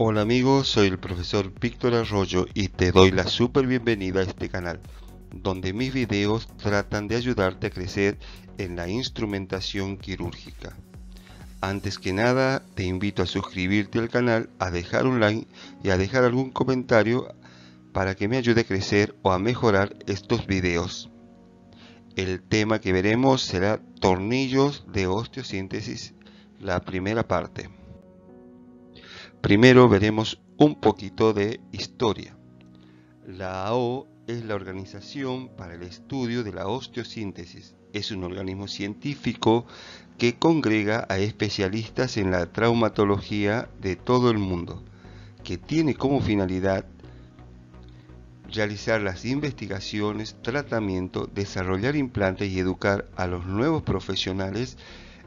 Hola amigos, soy el profesor Víctor Arroyo y te doy la super bienvenida a este canal, donde mis videos tratan de ayudarte a crecer en la instrumentación quirúrgica. Antes que nada, te invito a suscribirte al canal, a dejar un like y a dejar algún comentario para que me ayude a crecer o a mejorar estos videos. El tema que veremos será tornillos de osteosíntesis, la primera parte. Primero veremos un poquito de historia. La AO es la Organización para el Estudio de la Osteosíntesis. Es un organismo científico que congrega a especialistas en la traumatología de todo el mundo, que tiene como finalidad realizar las investigaciones, tratamiento, desarrollar implantes y educar a los nuevos profesionales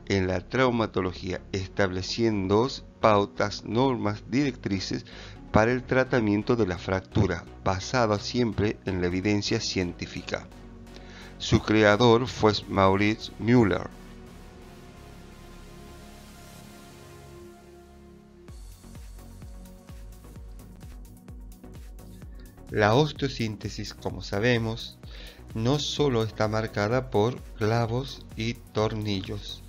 en la traumatología, estableciendo pautas, normas, directrices para el tratamiento de la fractura, basada siempre en la evidencia científica. Su creador fue Maurice Müller. La osteosíntesis, como sabemos, no solo está marcada por clavos y tornillos,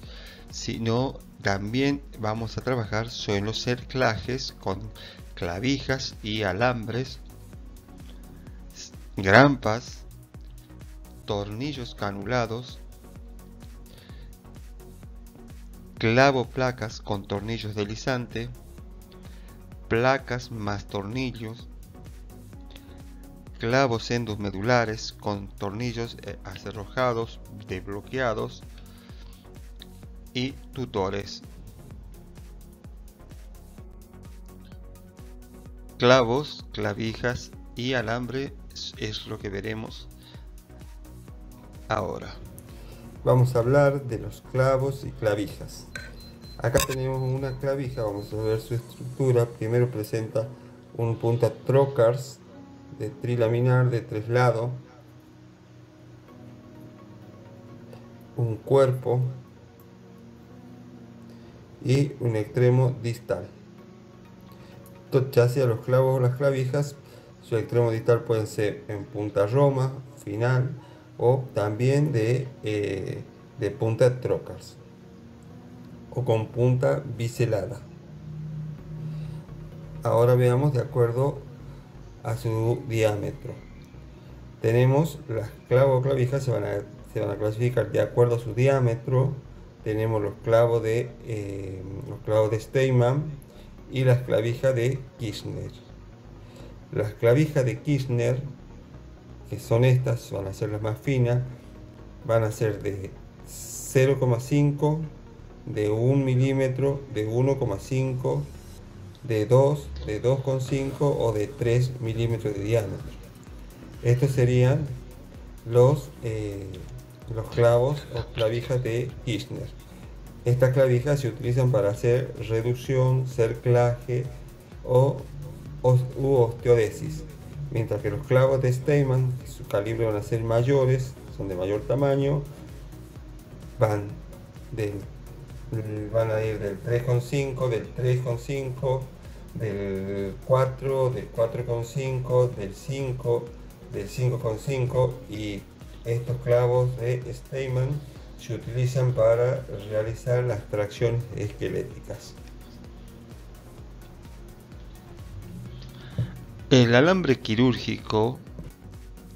sino también vamos a trabajar sobre los cerclajes con clavijas y alambres, grampas, tornillos canulados, clavo placas con tornillos deslizante, placas más tornillos, clavos medulares con tornillos eh, acerrojados, desbloqueados, y tutores. Clavos, clavijas y alambre es lo que veremos ahora. Vamos a hablar de los clavos y clavijas. Acá tenemos una clavija, vamos a ver su estructura. Primero presenta un punta trocars de trilaminar de tres lados, un cuerpo y un extremo distal. Ya sea los clavos o las clavijas, su extremo distal pueden ser en punta roma, final o también de, eh, de punta trocars o con punta biselada. Ahora veamos de acuerdo a su diámetro. Tenemos las clavos o clavijas se van, a, se van a clasificar de acuerdo a su diámetro, tenemos los clavos de, eh, los clavos de Steinman y las clavijas de Kirchner. Las clavijas de Kirchner, que son estas, van a ser las más finas, van a ser de 0,5, de 1 milímetro, de 1,5, de 2, de 2,5 o de 3 milímetros de diámetro. Estos serían los eh, los clavos o clavijas de Kirchner. Estas clavijas se utilizan para hacer reducción, cerclaje o u osteodesis, mientras que los clavos de Steinman, su calibre van a ser mayores, son de mayor tamaño, van, del, van a ir del 3,5, del 3,5, del 4, del 4,5, del 5, del 5,5 y estos clavos de Steinman se utilizan para realizar las tracciones esqueléticas. El alambre quirúrgico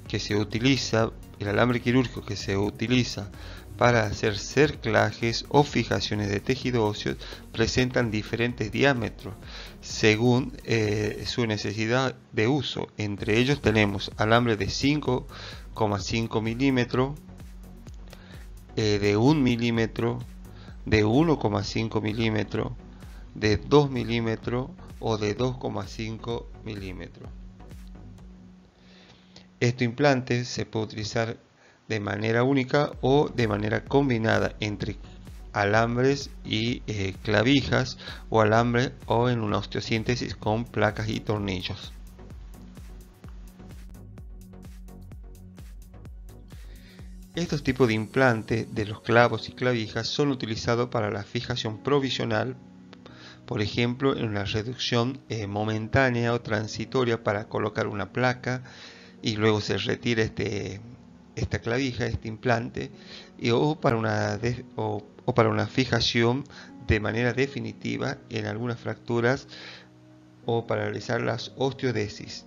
que se utiliza, el alambre quirúrgico que se utiliza para hacer cerclajes o fijaciones de tejido óseo presentan diferentes diámetros según eh, su necesidad de uso. Entre ellos tenemos alambre de 5 5 milímetros, eh, de 1 milímetro, de 1,5 milímetros, de 2 milímetros o de 2,5 milímetros. Este implante se puede utilizar de manera única o de manera combinada entre alambres y eh, clavijas o alambre o en una osteosíntesis con placas y tornillos. Estos tipos de implantes de los clavos y clavijas son utilizados para la fijación provisional por ejemplo en una reducción eh, momentánea o transitoria para colocar una placa y luego se retira este, esta clavija, este implante, y, o, para una o, para una fijación de manera definitiva en algunas fracturas o para realizar las osteodesis.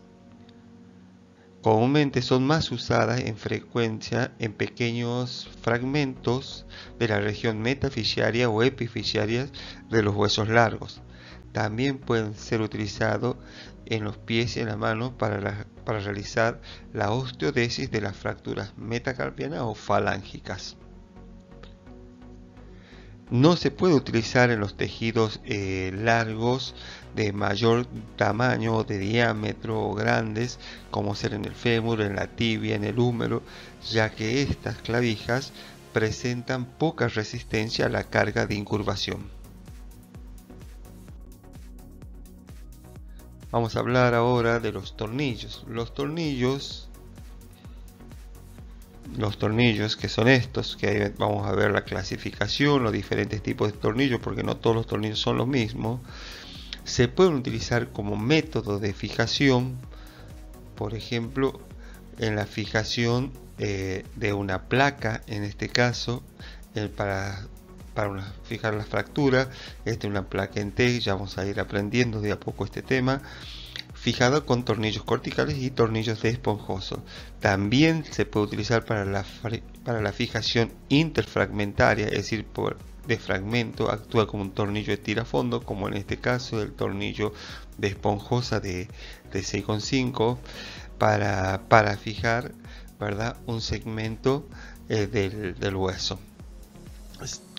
Comúnmente son más usadas en frecuencia en pequeños fragmentos de la región metafisiaria o epifisiaria de los huesos largos. También pueden ser utilizados en los pies y en la mano para, realizar la osteodesis de las fracturas metacarpianas o falángicas. No se puede utilizar en los tejidos eh, largos de mayor tamaño de diámetro o grandes como ser en el fémur, en la tibia, en el húmero, ya que estas clavijas presentan poca resistencia a la carga de incurvación. Vamos a hablar ahora de los tornillos. Los tornillos los tornillos que son estos, que vamos a ver la clasificación, los diferentes tipos de tornillos, porque no todos los tornillos son los mismos, se pueden utilizar como método de fijación, por ejemplo, en la fijación eh, de una placa, en este caso, para, para fijar la fractura, esta es una placa en T, ya vamos a ir aprendiendo de a poco este tema fijado con tornillos corticales y tornillos de esponjoso. También se puede utilizar para la, para la fijación interfragmentaria, es decir, por de fragmento actúa como un tornillo de tirafondo, como en este caso el tornillo de esponjosa de, de 6,5 para, para fijar ¿verdad? un segmento eh, del hueso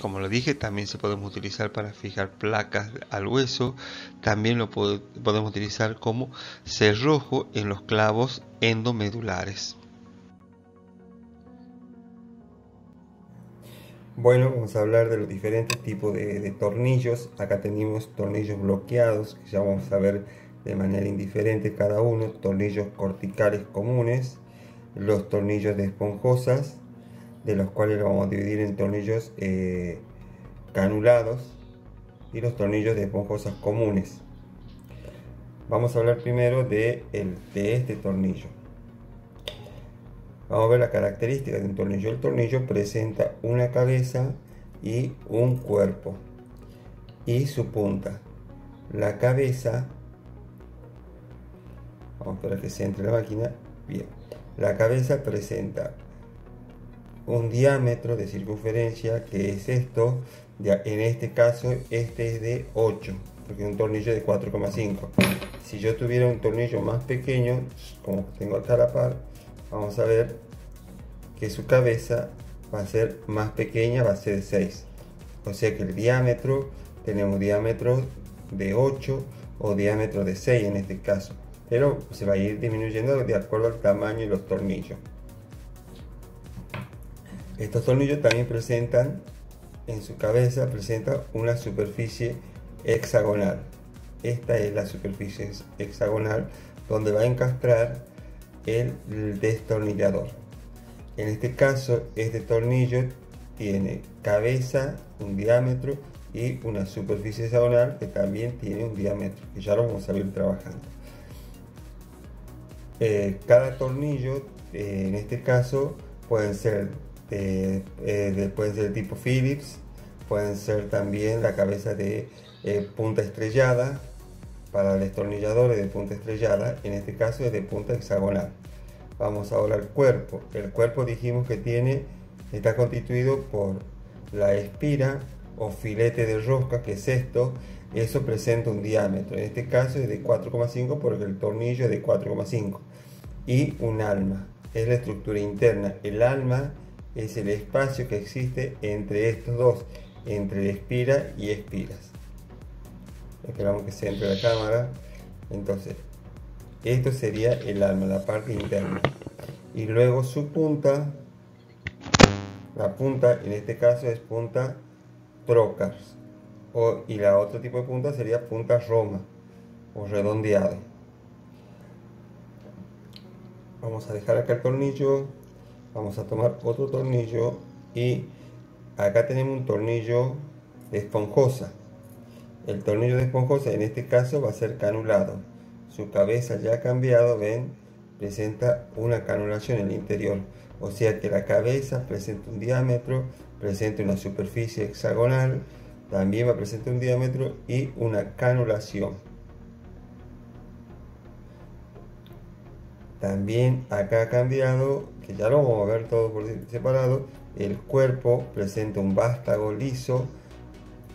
como lo dije, también se podemos utilizar para fijar placas al hueso. También lo podemos utilizar como cerrojo en los clavos endomedulares. Bueno, vamos a hablar de los diferentes tipos de, tornillos. Acá tenemos tornillos bloqueados, que ya vamos a ver de manera indiferente cada uno. Tornillos corticales comunes, los tornillos de esponjosas, de los cuales lo vamos a dividir en tornillos eh, canulados y los tornillos de esponjosas comunes. Vamos a hablar primero de, el, de este tornillo. Vamos a ver las características de un tornillo. El tornillo presenta una cabeza y un cuerpo y su punta. La cabeza, vamos a esperar que se entre la máquina. Bien, la cabeza presenta un diámetro de circunferencia que es esto, en este caso este es de 8, porque es un tornillo de 4,5. Si yo tuviera un tornillo más pequeño, como tengo acá a la par, vamos a ver que su cabeza va a ser más pequeña, va a ser de 6. O sea que el diámetro, tenemos diámetro de 8 o diámetro de 6 en este caso. Pero se va a ir disminuyendo de acuerdo al tamaño y los tornillos. Estos tornillos también presentan en su cabeza presenta una superficie hexagonal. Esta es la superficie hexagonal donde va a encastrar el destornillador. En este caso, este tornillo tiene cabeza, un diámetro y una superficie hexagonal que también tiene un diámetro, que ya lo vamos a ver trabajando. Eh, cada tornillo, eh, en este caso, pueden ser eh, eh, pueden ser tipo Phillips, pueden ser también la cabeza de eh, punta estrellada para destornilladores de punta estrellada, en este caso es de punta hexagonal. Vamos ahora al cuerpo. El cuerpo dijimos que tiene, está constituido por la espira o filete de rosca, que es esto, eso presenta un diámetro, en este caso es de 4,5 porque el tornillo es de 4,5 y un alma, es la estructura interna. El alma es el espacio que existe entre estos dos, entre espira y espiras. Esperamos que se entre la cámara. Entonces, esto sería el alma, la parte interna. Y luego su punta, la punta en este caso es punta trocars. O, y la otro tipo de punta sería punta roma o redondeado. Vamos a dejar acá el tornillo vamos a tomar otro tornillo y acá tenemos un tornillo de esponjosa El tornillo de esponjosa en este caso va a ser canulado. Su cabeza ya ha cambiado, ven, presenta una canulación en el interior. O sea que la cabeza presenta un diámetro, presenta una superficie hexagonal, también va a presentar un diámetro y una canulación. También acá ha cambiado, que ya lo vamos a ver todo por separado, el cuerpo presenta un vástago liso,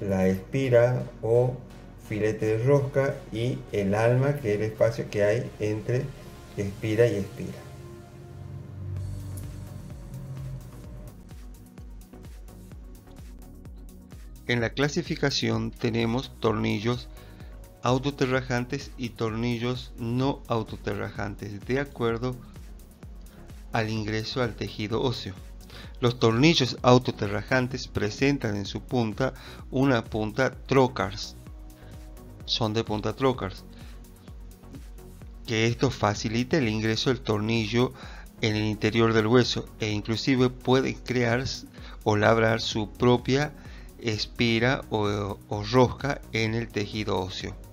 la espira o filete de rosca y el alma, que es el espacio que hay entre espira y espira. En la clasificación tenemos tornillos autoterrajantes y tornillos no autoterrajantes de acuerdo al ingreso al tejido óseo. Los tornillos autoterrajantes presentan en su punta una punta trocars. Son de punta trocars. Que esto facilita el ingreso del tornillo en el interior del hueso e inclusive puede crear o labrar su propia espira o, rosca en el tejido óseo.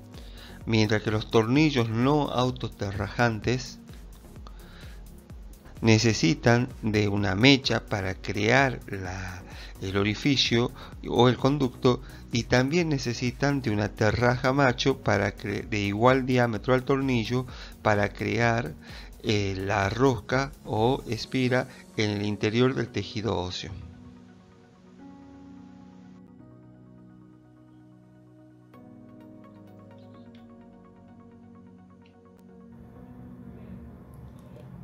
Mientras que los tornillos no autoterrajantes necesitan de una mecha para crear el orificio o el conducto y también necesitan de una terraja macho para de igual diámetro al tornillo para crear eh, la rosca o espira en el interior del tejido óseo.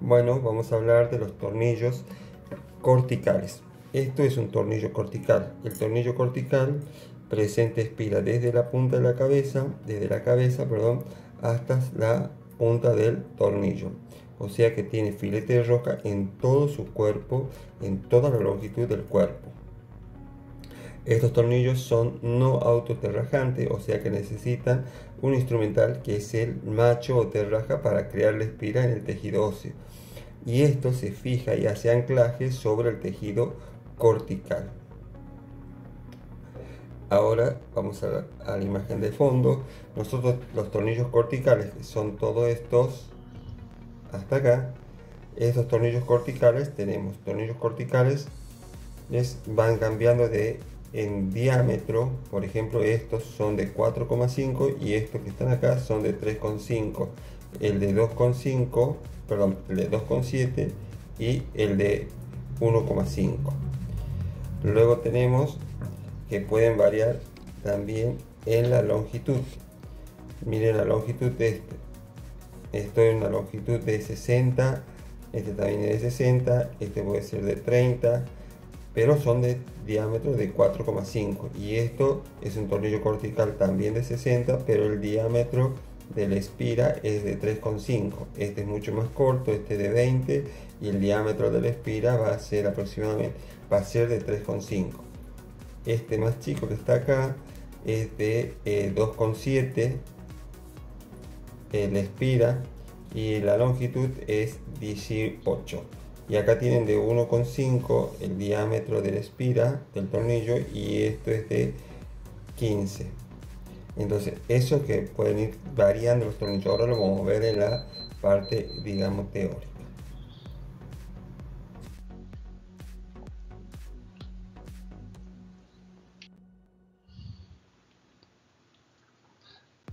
Bueno, vamos a hablar de los tornillos corticales. Esto es un tornillo cortical. El tornillo cortical presenta espira desde la punta de la cabeza, desde la cabeza, perdón, hasta la punta del tornillo. O sea que tiene filete de rosca en todo su cuerpo, en toda la longitud del cuerpo. Estos tornillos son no autoterrajantes, o sea que necesitan un instrumental que es el macho o terraja para crear la espira en el tejido óseo y esto se fija y hace anclaje sobre el tejido cortical. Ahora vamos a, a la imagen de fondo. Nosotros los tornillos corticales, son todos estos hasta acá, estos tornillos corticales tenemos tornillos corticales les van cambiando de en diámetro, por ejemplo estos son de 4,5 y estos que están acá son de 3,5. El de 2,5 perdón, el de 2,7 y el de 1,5. Luego tenemos que pueden variar también en la longitud. Miren la longitud de este. Esto es una longitud de 60, este también es de 60, este puede ser de 30, pero son de diámetro de 4,5 y esto es un tornillo cortical también de 60, pero el diámetro de la espira es de 3,5 este es mucho más corto este de 20 y el diámetro de la espira va a ser aproximadamente va a ser de 3,5 este más chico que está acá es de 2,7 eh, eh, la espira y la longitud es 18 y acá tienen de 1,5 el diámetro de la espira del tornillo y esto es de 15 entonces, eso que pueden ir variando los tornillos, ahora lo vamos a ver en la parte, digamos, teórica.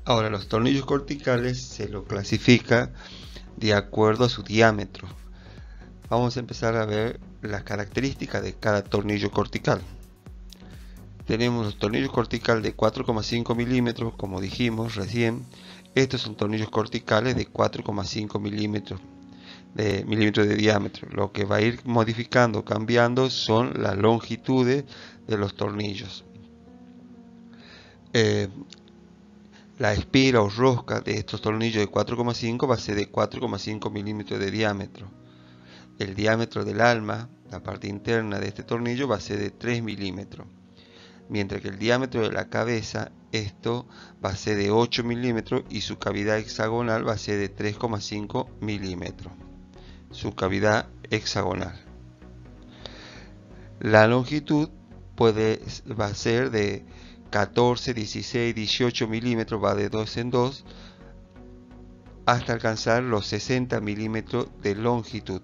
Ahora, los tornillos corticales se lo clasifica de acuerdo a su diámetro. Vamos a empezar a ver las características de cada tornillo cortical tenemos los tornillos corticales de 4,5 milímetros como dijimos recién. Estos son tornillos corticales de 4,5 milímetros de milímetros de diámetro. Lo que va a ir modificando cambiando son las longitudes de los tornillos. Eh, la espira o rosca de estos tornillos de 4,5 va a ser de 4,5 milímetros de diámetro. El diámetro del alma la parte interna de este tornillo va a ser de 3 milímetros mientras que el diámetro de la cabeza, esto va a ser de 8 milímetros y su cavidad hexagonal va a ser de 3,5 milímetros. Su cavidad hexagonal. La longitud puede, va a ser de 14, 16, 18 milímetros, va de 2 en 2, hasta alcanzar los 60 milímetros de longitud.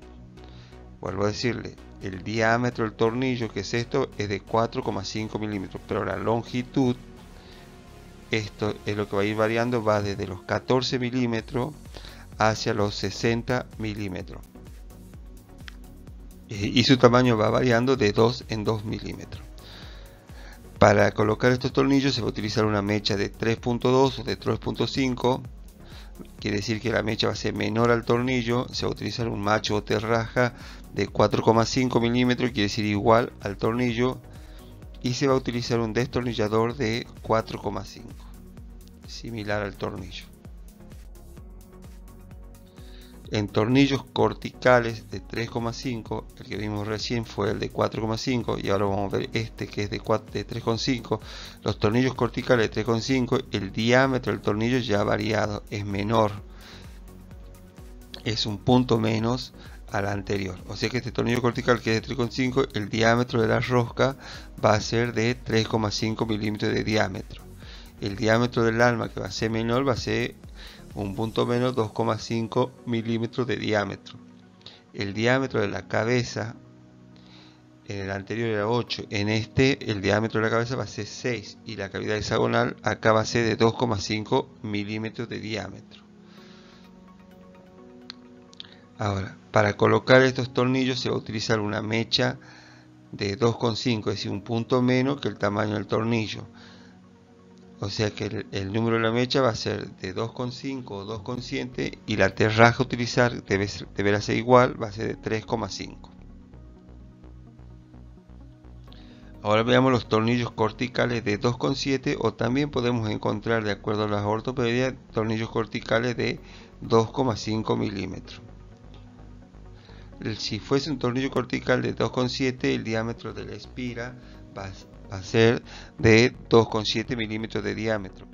Vuelvo a decirle, el diámetro del tornillo, que es esto, es de 4,5 milímetros, pero la longitud, esto es lo que va a ir variando, va desde los 14 milímetros hacia los 60 milímetros. Y su tamaño va variando de 2 en 2 milímetros. Para colocar estos tornillos se va a utilizar una mecha de 3.2 o de 3.5. Quiere decir que la mecha va a ser menor al tornillo. Se va a utilizar un macho o terraja de 4,5 milímetros, quiere decir igual al tornillo. Y se va a utilizar un destornillador de 4,5, similar al tornillo en tornillos corticales de 3,5 el que vimos recién fue el de 4,5 y ahora vamos a ver este que es de, 3,5 los tornillos corticales de 3,5 el diámetro del tornillo ya ha variado es menor es un punto menos al anterior o sea que este tornillo cortical que es de 3,5 el diámetro de la rosca va a ser de 3,5 milímetros de diámetro el diámetro del alma que va a ser menor va a ser un punto menos 2,5 milímetros de diámetro. El diámetro de la cabeza, en el anterior era 8, en este el diámetro de la cabeza va a ser 6 y la cavidad hexagonal acá va a ser de 2,5 milímetros de diámetro. Ahora, para colocar estos tornillos se va a utilizar una mecha de 2,5, es decir, un punto menos que el tamaño del tornillo. O sea que el, número de la mecha va a ser de 2,5 o 2,7 y la terraja a utilizar debe, deberá ser igual, va a ser de 3,5. Ahora veamos los tornillos corticales de 2,7 o también podemos encontrar de acuerdo a las ortopedias tornillos corticales de 2,5 milímetros. Si fuese un tornillo cortical de 2,7 el diámetro de la espira va a ser de 2,7 milímetros de diámetro.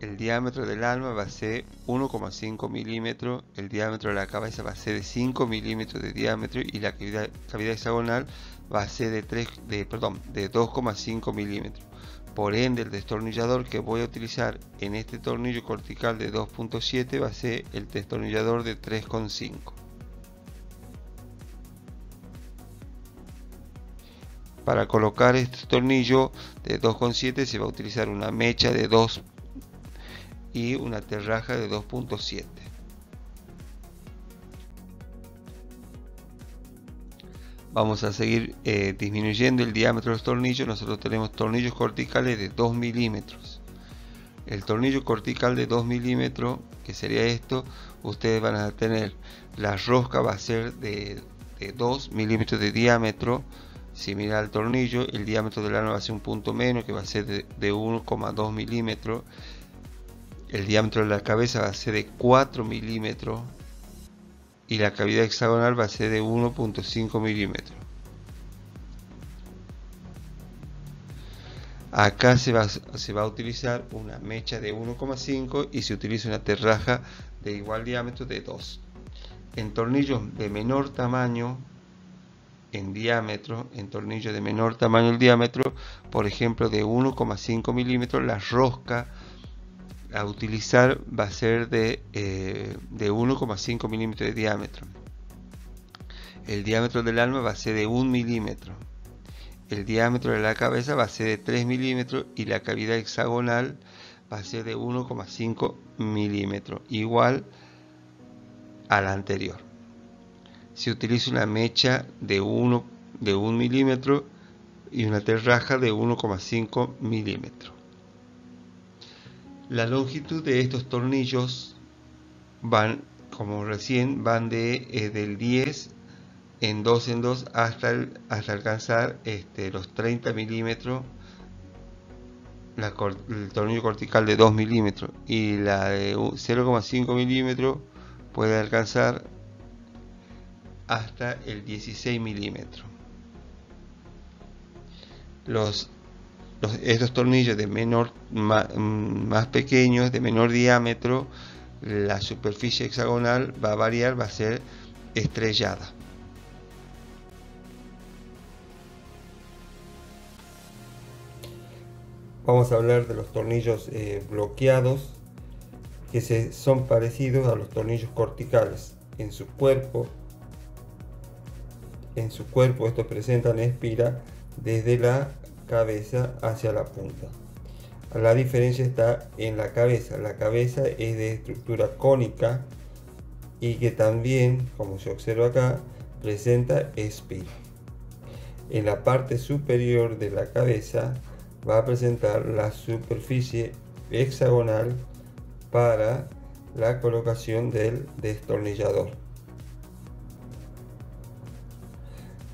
El diámetro del alma va a ser 1,5 milímetros, el diámetro de la cabeza va a ser de 5 milímetros de diámetro y la cavidad, hexagonal va a ser de, 3, de, perdón, de 2,5 milímetros. Por ende, el destornillador que voy a utilizar en este tornillo cortical de 2.7 va a ser el destornillador de 3,5. Para colocar este tornillo de 2,7 se va a utilizar una mecha de 2 y una terraja de 2.7. Vamos a seguir eh, disminuyendo el diámetro de los tornillos. Nosotros tenemos tornillos corticales de 2 milímetros. El tornillo cortical de 2 milímetros, que sería esto, ustedes van a tener la rosca va a ser de, de 2 milímetros de diámetro similar al tornillo, el diámetro del arma va a ser un punto menos que va a ser de, 1,2 milímetros, el diámetro de la cabeza va a ser de 4 milímetros y la cavidad hexagonal va a ser de 1.5 milímetros. Acá se va, se va a utilizar una mecha de 1,5 y se utiliza una terraja de igual diámetro de 2. En tornillos de menor tamaño en diámetro, en tornillo de menor tamaño el diámetro, por ejemplo de 1,5 milímetros, la rosca a utilizar va a ser de, eh, de 1,5 milímetros de diámetro. El diámetro del alma va a ser de 1 milímetro. El diámetro de la cabeza va a ser de 3 milímetros y la cavidad hexagonal va a ser de 1,5 milímetros, igual a la anterior se utiliza una mecha de 1 de 1 milímetro y una terraja de 1,5 milímetros. La longitud de estos tornillos van, como recién, van de eh, del 10 en 2 en 2 hasta, hasta alcanzar este, los 30 milímetros el tornillo cortical de 2 milímetros y la de 0,5 milímetros puede alcanzar hasta el 16 milímetros. Los, estos tornillos de menor más, pequeños, de menor diámetro, la superficie hexagonal va a variar, va a ser estrellada. vamos a hablar de los tornillos eh, bloqueados que se, son parecidos a los tornillos corticales en su cuerpo en su cuerpo estos presentan espira desde la cabeza hacia la punta. La diferencia está en la cabeza. La cabeza es de estructura cónica y que también como se observa acá presenta espira. En la parte superior de la cabeza va a presentar la superficie hexagonal para la colocación del destornillador.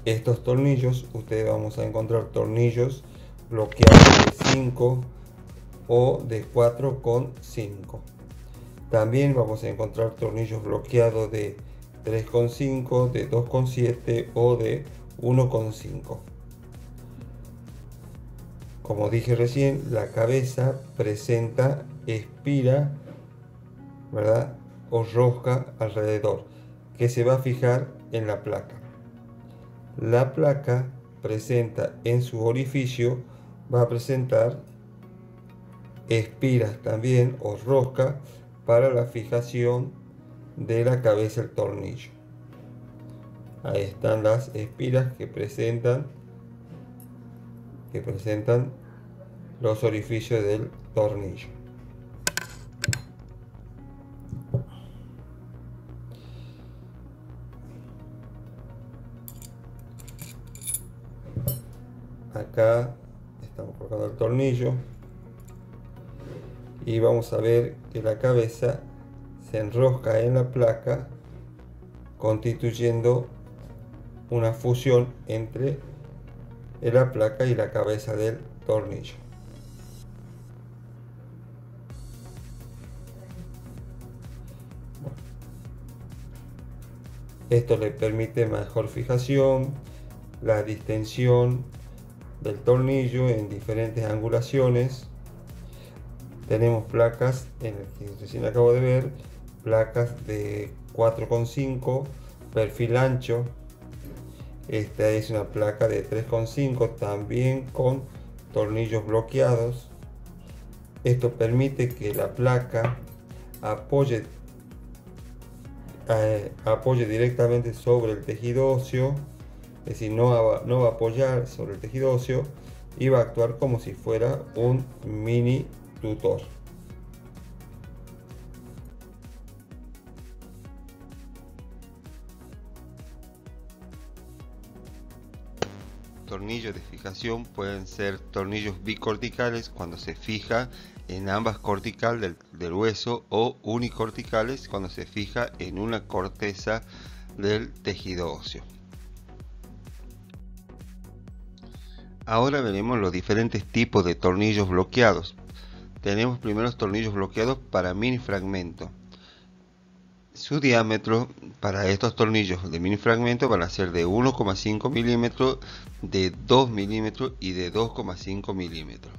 Estos tornillos, ustedes vamos a encontrar tornillos bloqueados de 5 o de 4 con 5. También vamos a encontrar tornillos bloqueados de 3,5, de 2,7 o de 1,5. Como dije recién, la cabeza presenta espira, ¿verdad? O rosca alrededor, que se va a fijar en la placa. La placa presenta en su orificio, va a presentar espiras también o rosca para la fijación de la cabeza del tornillo. Ahí están las espiras que presentan que presentan los orificios del tornillo. Estamos colocando el tornillo y vamos a ver que la cabeza se enrosca en la placa constituyendo una fusión entre la placa y la cabeza del tornillo. Esto le permite mejor fijación, la distensión del tornillo en diferentes angulaciones. Tenemos placas, en el que recién acabo de ver, placas de 4,5, perfil ancho, esta es una placa de 3,5 también con tornillos bloqueados. Esto permite que la placa apoye, eh, apoye directamente sobre el tejido óseo. Es decir, no va, no a apoyar sobre el tejido óseo y va a actuar como si fuera un mini tutor. tornillos de fijación pueden ser tornillos bicorticales cuando se fija en ambas corticales del, hueso o unicorticales cuando se fija en una corteza del tejido óseo. Ahora veremos los diferentes tipos de tornillos bloqueados. Tenemos primero los tornillos bloqueados para mini fragmento. Su diámetro para estos tornillos de mini fragmento van a ser de 1,5 milímetros, de 2 milímetros y de 2,5 milímetros.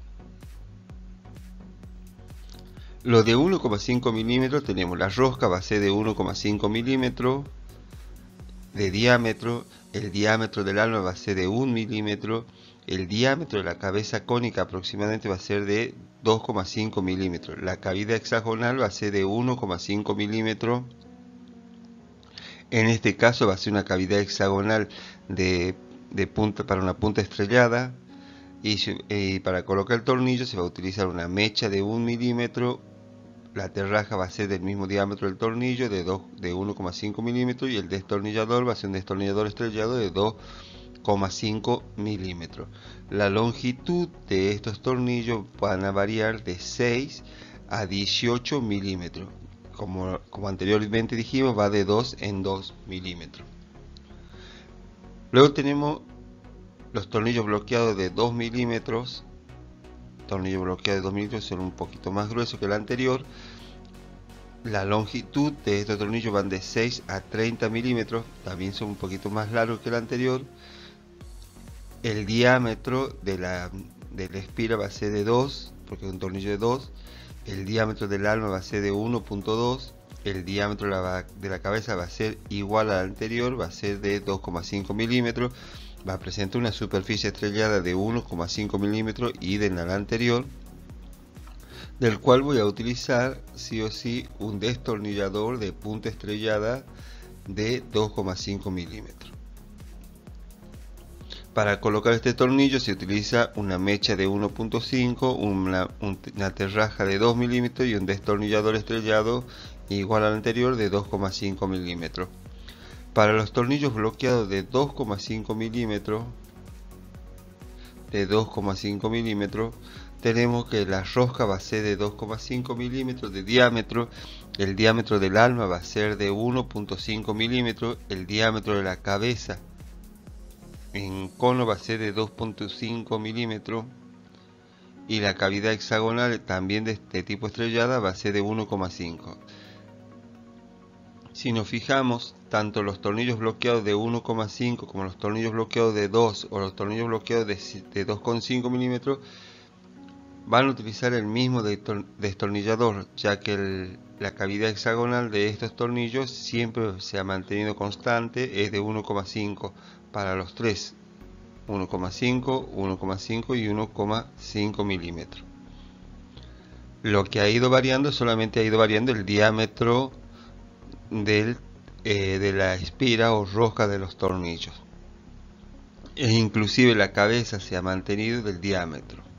Los de 1,5 milímetros tenemos la rosca va a ser de 1,5 milímetros de diámetro, el diámetro del alma va a ser de 1 milímetro, el diámetro de la cabeza cónica aproximadamente va a ser de 2,5 milímetros, la cavidad hexagonal va a ser de 1,5 milímetros en este caso va a ser una cavidad hexagonal de, punta para una punta estrellada y, para colocar el tornillo se va a utilizar una mecha de 1 milímetro. La terraja va a ser del mismo diámetro del tornillo de, de 1,5 milímetros y el destornillador va a ser un destornillador estrellado de 2,5 milímetros. La longitud de estos tornillos van a variar de 6 a 18 milímetros como, anteriormente dijimos, va de 2 en 2 milímetros. Luego tenemos los tornillos bloqueados de 2 milímetros. Tornillo bloqueado de 2 milímetros son un poquito más gruesos que el anterior. La longitud de estos tornillos van de 6 a 30 milímetros, también son un poquito más largos que el anterior. El diámetro de la, espira va a ser de 2, porque es un tornillo de 2 el diámetro del alma va a ser de 1.2, el diámetro de la, cabeza va a ser igual al anterior, va a ser de 2,5 milímetros, va a presentar una superficie estrellada de 1,5 milímetros y de la anterior. del cual voy a utilizar sí o sí un destornillador de punta estrellada de 2,5 milímetros. Para colocar este tornillo se utiliza una mecha de 1.5, una, una terraja de 2 milímetros y un destornillador estrellado igual al anterior de 2,5 milímetros. Para los tornillos bloqueados de 2,5 milímetros, de 2,5 milímetros, tenemos que la rosca va a ser de 2,5 milímetros de diámetro, el diámetro del alma va a ser de 1.5 milímetros, el diámetro de la cabeza en cono va a ser de 2.5 milímetros y la cavidad hexagonal también de este tipo estrellada va a ser de 1,5 si nos fijamos, tanto los tornillos bloqueados de 1,5 como los tornillos bloqueados de 2 o los tornillos bloqueados de, 2,5 milímetros van a utilizar el mismo destornillador, ya que la cavidad hexagonal de estos tornillos siempre se ha mantenido constante, es de 1,5 para los tres, 1,5, 1,5 y 1,5 milímetros. Lo que ha ido variando solamente ha ido variando el diámetro eh, de la espira o rosca de los tornillos. E inclusive la cabeza se ha mantenido del diámetro.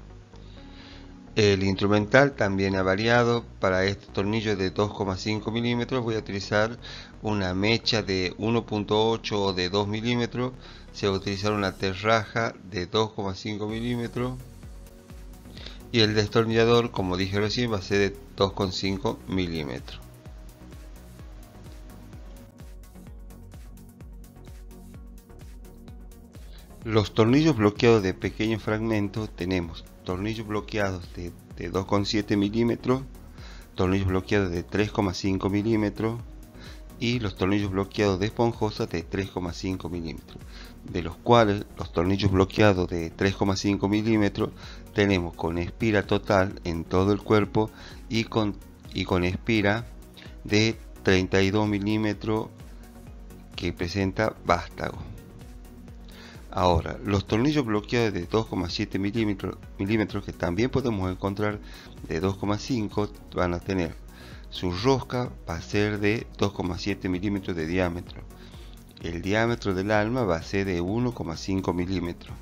El instrumental también ha variado. Para este tornillo de 2,5 milímetros voy a utilizar una mecha de 1.8 o de 2 milímetros. Se va a utilizar una terraja de 2,5 milímetros. Y el destornillador, como dije recién, va a ser de 2,5 milímetros. Los tornillos bloqueados de pequeños fragmentos tenemos tornillos bloqueados de, 2,7 milímetros, tornillos bloqueados de 3,5 milímetros y los tornillos bloqueados de esponjosa de 3,5 milímetros, de los cuales los tornillos bloqueados de 3,5 milímetros tenemos con espira total en todo el cuerpo y con, y con espira de 32 milímetros que presenta vástago. Ahora, los tornillos bloqueados de 2,7 milímetros, que también podemos encontrar de 2,5 van a tener su rosca va a ser de 2,7 milímetros de diámetro. El diámetro del alma va a ser de 1,5 milímetros.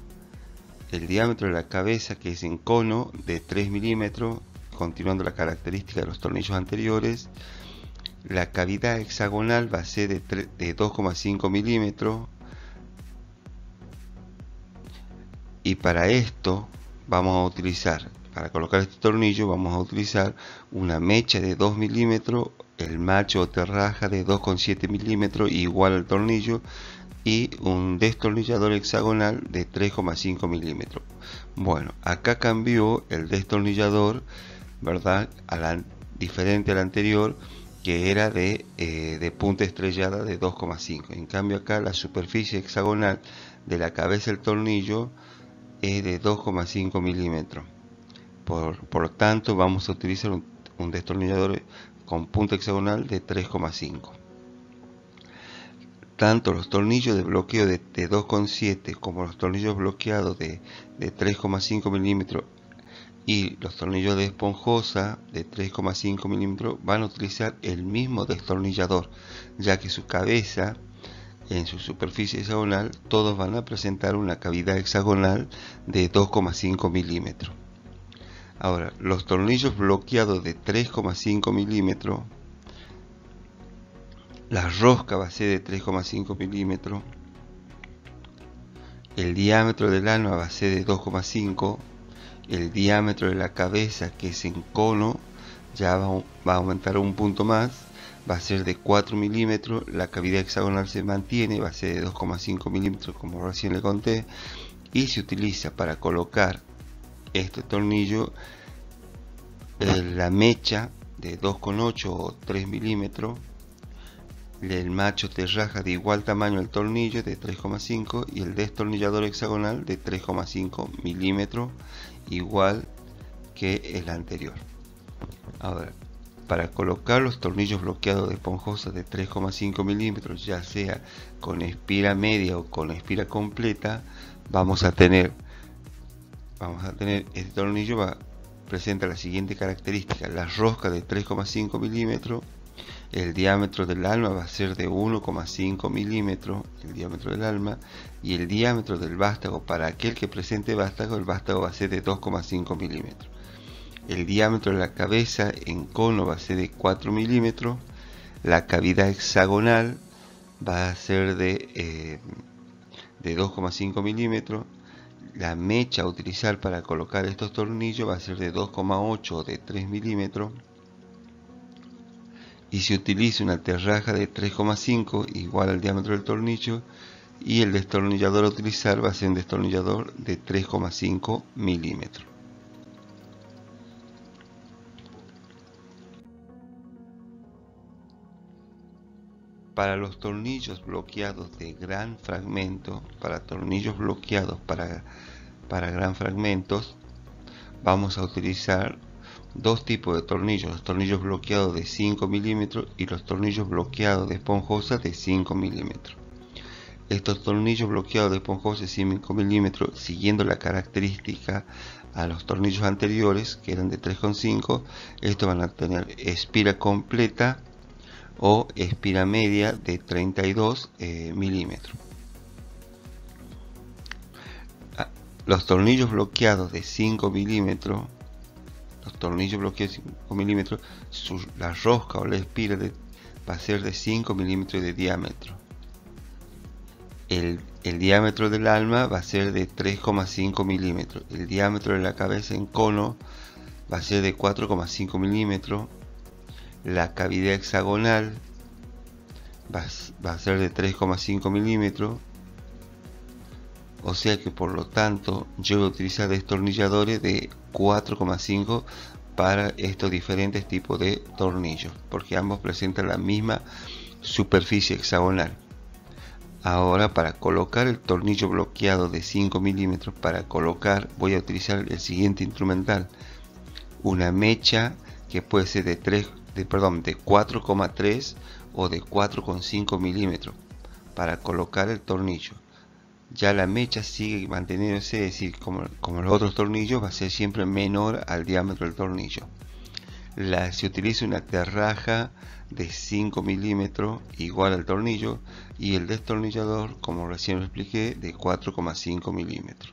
El diámetro de la cabeza que es en cono de 3 milímetros, continuando la característica de los tornillos anteriores. La cavidad hexagonal va a ser de, de 2,5 milímetros y para esto vamos a utilizar para colocar este tornillo vamos a utilizar una mecha de 2 milímetros el macho o terraja de 2,7 milímetros igual al tornillo y un destornillador hexagonal de 3,5 milímetros. Bueno acá cambió el destornillador verdad diferente al anterior que era de, eh, de punta estrellada de 2,5 en cambio acá la superficie hexagonal de la cabeza del tornillo es de 2,5 milímetros. Por, por, lo tanto, vamos a utilizar un, destornillador con punta hexagonal de 3,5. Tanto los tornillos de bloqueo de, 2,7 como los tornillos bloqueados de, de 3,5 milímetros y los tornillos de esponjosa de 3,5 milímetros van a utilizar el mismo destornillador, ya que su cabeza en su superficie hexagonal todos van a presentar una cavidad hexagonal de 2,5 milímetros. Ahora, los tornillos bloqueados de 3,5 milímetros, la rosca va a ser de 3,5 milímetros, el diámetro del alma va a ser de 2,5, el diámetro de la cabeza que es en cono ya va, va a aumentar un punto más, va a ser de 4 milímetros, la cavidad hexagonal se mantiene, va a ser de 2,5 milímetros como recién le conté, y se utiliza para colocar este tornillo eh, la mecha de 2,8 o 3 milímetros, el macho terraja de igual tamaño al tornillo de 3,5 y el destornillador hexagonal de 3,5 milímetros igual que el anterior. Ahora, para colocar los tornillos bloqueados de esponjosa de 3,5 milímetros, ya sea con espira media o con espira completa, vamos a tener, vamos a tener este tornillo va, presenta la siguiente característica. La rosca de 3,5 milímetros, el diámetro del alma va a ser de 1,5 milímetros, el diámetro del alma, y el diámetro del vástago, para aquel que presente vástago, el vástago va a ser de 2,5 milímetros. El diámetro de la cabeza en cono va a ser de 4 milímetros, la cavidad hexagonal va a ser de, eh, de 2,5 milímetros, la mecha a utilizar para colocar estos tornillos va a ser de 2,8 o de 3 milímetros y se utiliza una terraja de 3,5 igual al diámetro del tornillo y el destornillador a utilizar va a ser un destornillador de 3,5 milímetros. Para los tornillos bloqueados de gran fragmento, para tornillos bloqueados para, para gran fragmentos, vamos a utilizar dos tipos de tornillos, los tornillos bloqueados de 5 milímetros y los tornillos bloqueados de esponjosa de 5 milímetros. Estos tornillos bloqueados de esponjosa de 5 milímetros, siguiendo la característica a los tornillos anteriores, que eran de 3,5, estos van a tener espira completa o espira media de 32 eh, milímetros. Ah, los tornillos bloqueados de 5 milímetros, los tornillos bloqueados de 5 milímetros, la rosca o la espira va a ser de 5 milímetros de diámetro. El, el, diámetro del alma va a ser de 3,5 milímetros. El diámetro de la cabeza en cono va a ser de 4,5 milímetros la cavidad hexagonal va, a ser de 3,5 milímetros. O sea que por lo tanto yo voy a utilizar destornilladores de 4,5 para estos diferentes tipos de tornillos porque ambos presentan la misma superficie hexagonal. Ahora para colocar el tornillo bloqueado de 5 milímetros para colocar voy a utilizar el siguiente instrumental. Una mecha que puede ser de 3 de, perdón, de 4,3 o de 4,5 milímetros para colocar el tornillo. Ya la mecha sigue manteniéndose, es decir, como, los otros tornillos, va a ser siempre menor al diámetro del tornillo. Se utiliza una terraja de 5 milímetros igual al tornillo y el destornillador, como recién lo expliqué, de 4,5 milímetros.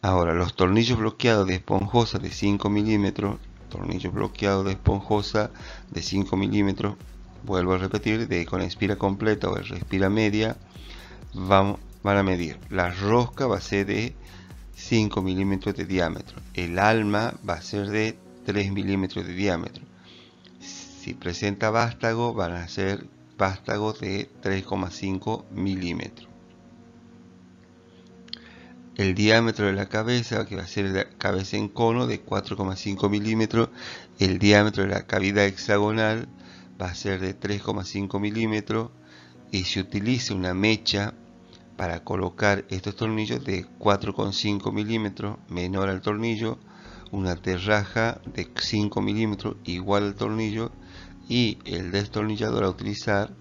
Ahora, los tornillos bloqueados de esponjosa de 5 milímetros tornillo bloqueado de esponjosa de 5 milímetros vuelvo a repetir de con espira completa o respira media vamos, van a medir. La rosca va a ser de 5 milímetros de diámetro. El alma va a ser de 3 milímetros de diámetro. Si presenta vástago van a ser vástagos de 3,5 milímetros el diámetro de la cabeza, que va a ser la cabeza en cono de 4,5 milímetros, el diámetro de la cavidad hexagonal va a ser de 3,5 milímetros y se utiliza una mecha para colocar estos tornillos de 4,5 milímetros menor al tornillo, una terraja de 5 milímetros igual al tornillo y el destornillador a utilizar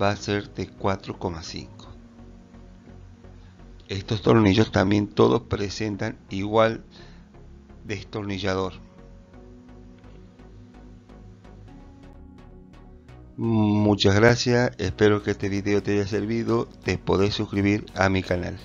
va a ser de 4,5. Estos tornillos también todos presentan igual destornillador. Muchas gracias, espero que este video te haya servido, te podés suscribir a mi canal.